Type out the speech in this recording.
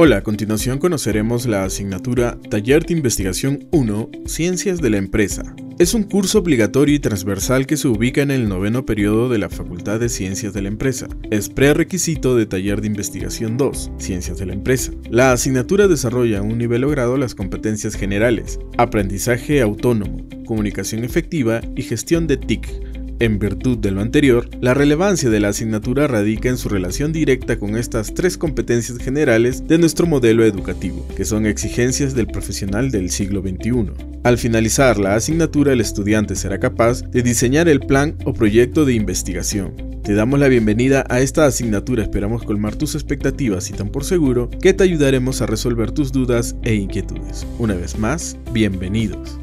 Hola, a continuación conoceremos la asignatura Taller de Investigación 1, Ciencias de la Empresa. Es un curso obligatorio y transversal que se ubica en el noveno periodo de la Facultad de Ciencias de la Empresa. Es prerequisito de Taller de Investigación 2, Ciencias de la Empresa. La asignatura desarrolla a un nivel logrado las competencias generales, aprendizaje autónomo, comunicación efectiva y gestión de TIC en virtud de lo anterior, la relevancia de la asignatura radica en su relación directa con estas tres competencias generales de nuestro modelo educativo, que son exigencias del profesional del siglo XXI. Al finalizar la asignatura, el estudiante será capaz de diseñar el plan o proyecto de investigación. Te damos la bienvenida a esta asignatura, esperamos colmar tus expectativas y tan por seguro que te ayudaremos a resolver tus dudas e inquietudes. Una vez más, bienvenidos.